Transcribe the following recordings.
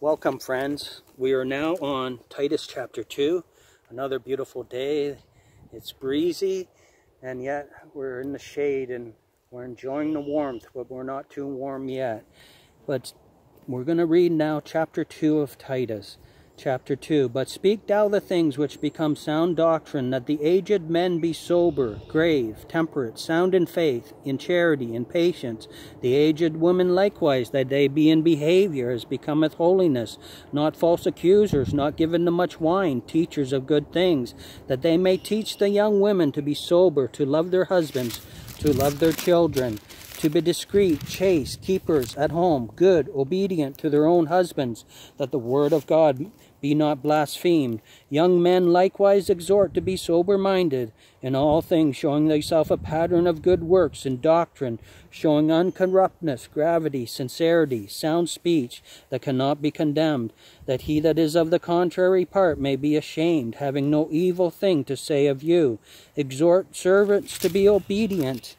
Welcome, friends. We are now on Titus chapter 2. Another beautiful day. It's breezy, and yet we're in the shade and we're enjoying the warmth, but we're not too warm yet. But we're going to read now chapter 2 of Titus chapter 2 But speak thou the things which become sound doctrine, that the aged men be sober, grave, temperate, sound in faith, in charity, in patience. The aged women likewise, that they be in behavior as becometh holiness, not false accusers, not given to much wine, teachers of good things, that they may teach the young women to be sober, to love their husbands, to love their children to be discreet, chaste, keepers at home, good, obedient to their own husbands, that the word of God be not blasphemed. Young men likewise exhort to be sober minded, in all things showing thyself a pattern of good works and doctrine, showing uncorruptness, gravity, sincerity, sound speech that cannot be condemned, that he that is of the contrary part may be ashamed, having no evil thing to say of you. Exhort servants to be obedient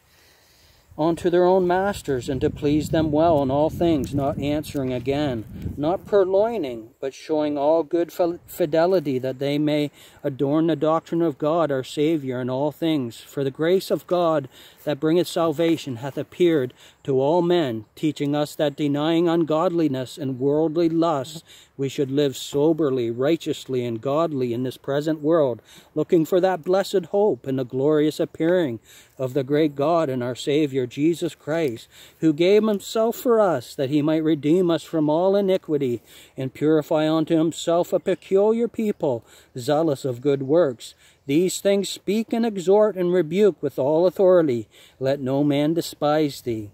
unto their own masters, and to please them well in all things, not answering again, not purloining, but showing all good fidelity, that they may adorn the doctrine of God our Saviour in all things. For the grace of God that bringeth salvation hath appeared to all men, teaching us that denying ungodliness and worldly lusts, we should live soberly, righteously, and godly in this present world, looking for that blessed hope and the glorious appearing of the great God and our Savior Jesus Christ, who gave himself for us, that he might redeem us from all iniquity, and purify unto himself a peculiar people, zealous of good works. These things speak and exhort and rebuke with all authority. Let no man despise thee.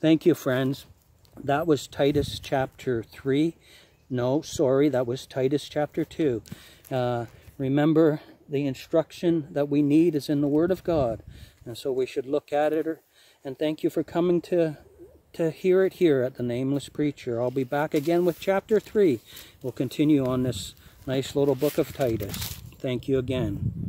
Thank you, friends. That was Titus chapter 3. No, sorry, that was Titus chapter 2. Uh, remember, the instruction that we need is in the Word of God. And so we should look at it. And thank you for coming to, to hear it here at the Nameless Preacher. I'll be back again with chapter 3. We'll continue on this nice little book of Titus. Thank you again.